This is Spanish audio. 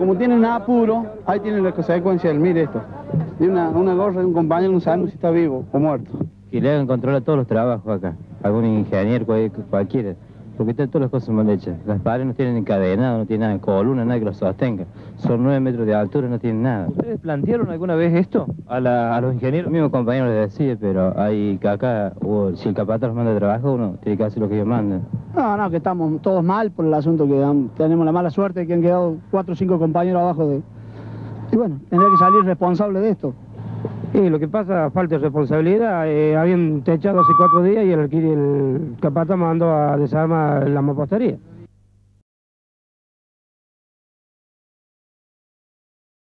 como tienen apuro, ahí tienen la consecuencia del mire esto. De una, gorra de un compañero no sabemos si está vivo o muerto. Y le a todos los trabajos acá. Algún ingeniero, cual- cualquiera. Porque están todas las cosas mal hechas. Las paredes no tienen encadenado, no tienen nada de columna, nada que los sostenga. Son nueve metros de altura, no tienen nada. ¿Ustedes plantearon alguna vez esto a, la- a los ingenieros? mismos compañeros les decía, pero hay que acá, o si el capataz los manda a trabajo, uno tiene que hacer lo que ellos mandan. No, no, que estamos todos mal por el asunto que tenemos la mala suerte de que han quedado cuatro o cinco compañeros abajo de... Y bueno, tendría que salir responsable de esto. Y lo que pasa, falta de responsabilidad. eh, habían techado hace cuatro días y el, el capataz mandó a desarmar la mampostería.